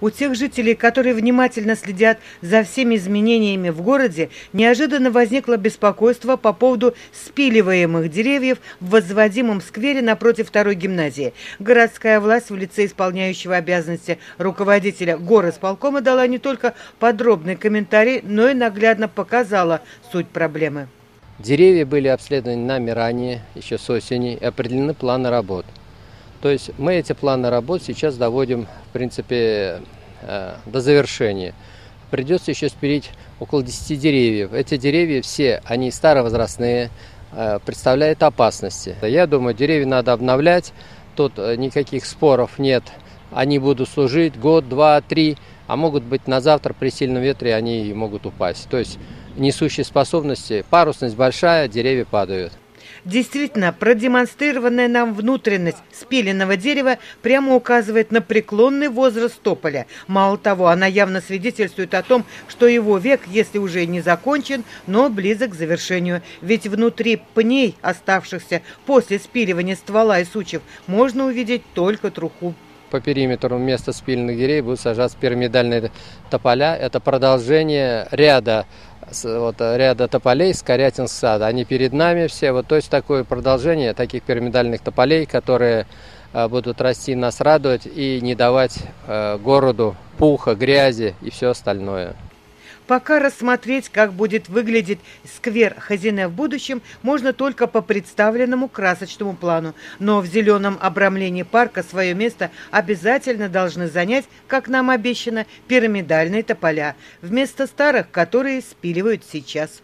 У тех жителей, которые внимательно следят за всеми изменениями в городе, неожиданно возникло беспокойство по поводу спиливаемых деревьев в возводимом сквере напротив второй гимназии. Городская власть в лице исполняющего обязанности руководителя горосполкома дала не только подробный комментарий, но и наглядно показала суть проблемы. Деревья были обследованы нами ранее, еще с осени, и определены планы работ. То есть мы эти планы работ сейчас доводим, в принципе, э, до завершения. Придется еще спилить около 10 деревьев. Эти деревья все, они старовозрастные, э, представляют опасности. Я думаю, деревья надо обновлять, тут э, никаких споров нет. Они будут служить год, два, три, а могут быть на завтра при сильном ветре они могут упасть. То есть несущей способности, парусность большая, деревья падают. Действительно, продемонстрированная нам внутренность спиленного дерева прямо указывает на преклонный возраст тополя. Мало того, она явно свидетельствует о том, что его век, если уже не закончен, но близок к завершению. Ведь внутри пней, оставшихся после спиливания ствола и сучьев, можно увидеть только труху по периметру вместо спиленных деревьев будут сажаться пирамидальные тополя. Это продолжение ряда вот, ряда тополей с сада. Они перед нами все. Вот, то есть такое продолжение таких пирамидальных тополей, которые э, будут расти, нас радовать и не давать э, городу пуха, грязи и все остальное. Пока рассмотреть, как будет выглядеть сквер Хазине в будущем, можно только по представленному красочному плану. Но в зеленом обрамлении парка свое место обязательно должны занять, как нам обещано, пирамидальные тополя, вместо старых, которые спиливают сейчас.